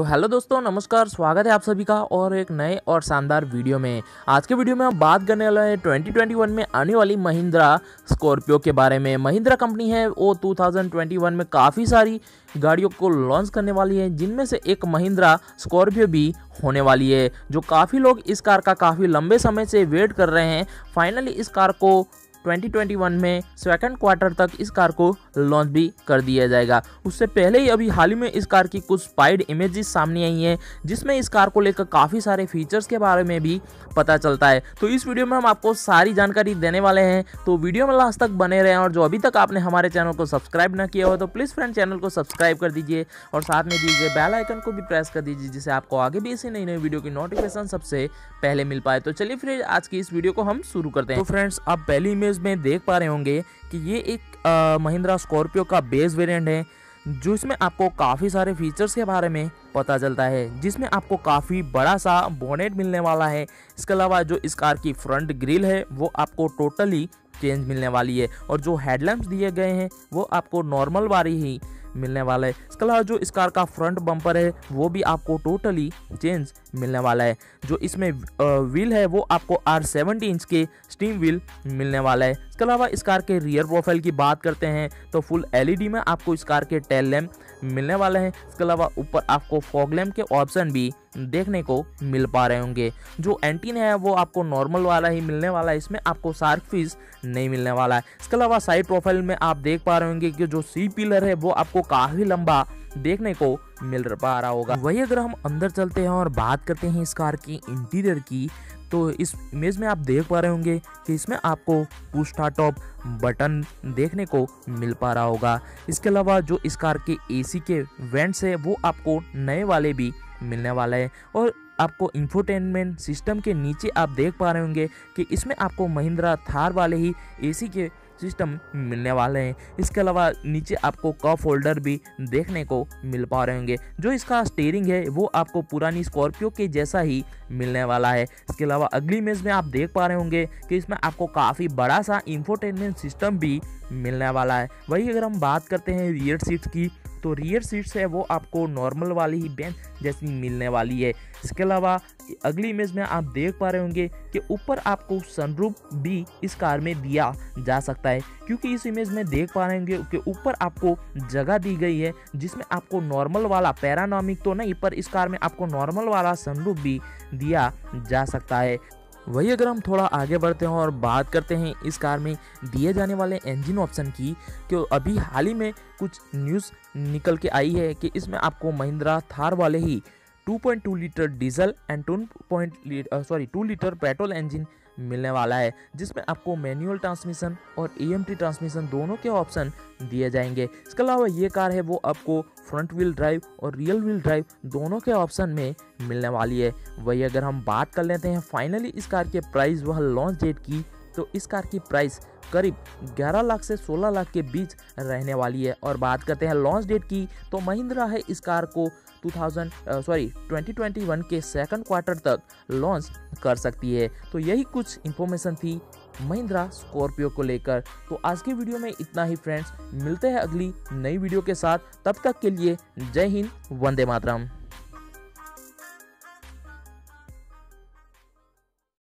तो हेलो दोस्तों, नमस्कार, स्वागत है आप सभी का और एक नए और शानदार वीडियो में। आज के वीडियो में हम बात करने वाले हैं 2021 में आने वाली महिंद्रा स्कॉर्पियो के बारे में। महिंद्रा कंपनी है, वो 2021 में काफ़ी सारी गाड़ियों को लॉन्च करने वाली है, जिनमें से एक महिंद्रा स्कॉर्पियो भी होने वाली है, जो काफ़ी लोग इस कार का काफ़ी लंबे समय से वेट कर रहे हैं। फाइनली इस कार को 2021 में सेकंड क्वार्टर तक इस कार को लॉन्च भी कर दिया जाएगा। उससे पहले ही अभी हाल ही में इस कार की कुछ स्पाइड इमेजेस सामने आई हैं, जिसमें इस कार को लेकर काफ़ी सारे फीचर्स के बारे में भी पता चलता है। तो इस वीडियो में हम आपको सारी जानकारी देने वाले हैं। तो वीडियो में लास्ट तक बने रहें और जो अभी तक आपने हमारे चैनल को सब्सक्राइब ना किया हो तो प्लीज़ फ्रेंड चैनल को सब्सक्राइब कर दीजिए और साथ में दीजिए बेल आइकन को भी प्रेस कर दीजिए, जिससे आपको आगे भी ऐसी नई नई वीडियो की नोटिफिकेशन सबसे पहले मिल पाए। तो चलिए फिर आज की इस वीडियो को हम शुरू करते हैं। तो फ्रेंड्स आप पहली इमेज में देख पा रहे होंगे कि ये एक महिंद्रा स्कॉर्पियो का बेस वेरिएंट है, जो इसमें आपको काफ़ी सारे फीचर्स के बारे में पता चलता है, जिसमें आपको काफ़ी बड़ा सा बोनेट मिलने वाला है। इसके अलावा जो इस कार की फ्रंट ग्रिल है, वो आपको टोटली चेंज मिलने वाली है, और जो हेडलैम्प्स दिए गए हैं, वो आपको नॉर्मल वाली ही मिलने वाला है। इसके अलावा जो इस कार का फ्रंट बम्पर है, वो भी आपको टोटली चेंज मिलने वाला है। जो इसमें व्हील है, वो आपको आर सेवेंटी इंच के स्टीम व्हील मिलने वाला है। इसके अलावा इस कार के रियर प्रोफ़ाइल की बात करते हैं तो फुल एलईडी में आपको इस कार के टेल लैम्प मिलने वाले हैं। इसके अलावा ऊपर आपको फॉग लैम्प के ऑप्शन भी देखने को मिल पा रहे होंगे। जो एंटीन है, वो आपको नॉर्मल वाला ही मिलने वाला है। इसमें आपको सार्क फ़ीस नहीं मिलने वाला है। इसके अलावा साइड प्रोफ़ाइल में आप देख पा रहे होंगे कि जो सी पिलर है, वो आपको काफ़ी लंबा देखने को मिल पा रहा होगा। वही अगर हम अंदर चलते हैं और बात करते हैं इस कार की इंटीरियर की तो इस इमेज में आप देख पा रहे होंगे कि इसमें आपको पुश टॉप बटन देखने को मिल पा रहा होगा। इसके अलावा जो इस कार के एसी के वेंट्स है, वो आपको नए वाले भी मिलने वाला है। और आपको इंफोटेनमेंट सिस्टम के नीचे आप देख पा रहे होंगे कि इसमें आपको महिंद्रा थार वाले ही एसी के सिस्टम मिलने वाले हैं। इसके अलावा नीचे आपको कफ होल्डर भी देखने को मिल पा रहे होंगे। जो इसका स्टेयरिंग है, वो आपको पुरानी स्कॉर्पियो के जैसा ही मिलने वाला है। इसके अलावा अगली इमेज में आप देख पा रहे होंगे कि इसमें आपको काफ़ी बड़ा सा इंफोटेनमेंट सिस्टम भी मिलने वाला है। वही अगर हम बात करते हैं रियर सीट्स की तो रियर सीट्स है वो आपको नॉर्मल वाली ही बेंच जैसी मिलने वाली है। इसके अलावा, अगली इमेज में आप देख पा रहे होंगे कि ऊपर आपको सनरूफ भी इस कार में दिया जा सकता है। क्योंकि इस इमेज में देख पा रहे होंगे कि ऊपर आपको जगह दी गई है, जिसमें आपको नॉर्मल वाला पैरानॉमिक तो नहीं, पर इस कार में आपको नॉर्मल वाला सनरूफ भी दिया जा सकता है। वही अगर हम थोड़ा आगे बढ़ते हैं और बात करते हैं इस कार में दिए जाने वाले इंजन ऑप्शन की तो अभी हाल ही में कुछ न्यूज़ निकल के आई है कि इसमें आपको महिंद्रा थार वाले ही 2.2 litre diesel and 2 point sorry 2 litre petrol engine मिलने वाला है, जिसमें आपको मैनुअल ट्रांसमिशन और ई ट्रांसमिशन दोनों के ऑप्शन दिए जाएँगे। इसके अलावा ये कार है, वो आपको फ्रंट व्हील ड्राइव और रियल व्हील ड्राइव दोनों के ऑप्शन में मिलने वाली है। वही अगर हम बात कर लेते हैं, फाइनली इस कार के प्राइस वह लॉन्च डेट की तो इस कार की प्राइस करीब 11 लाख से 16 लाख के बीच रहने वाली है। और बात करते हैं लॉन्च डेट की तो महिंद्रा है इस कार को 2000 सॉरी 2021 के सेकंड क्वार्टर तक लॉन्च कर सकती है। तो यही कुछ इन्फॉर्मेशन थी महिंद्रा स्कॉर्पियो को लेकर। तो आज की वीडियो में इतना ही फ्रेंड्स मिलते हैं अगली नई वीडियो के साथ। तब तक के लिए जय हिंद, वंदे मातरम।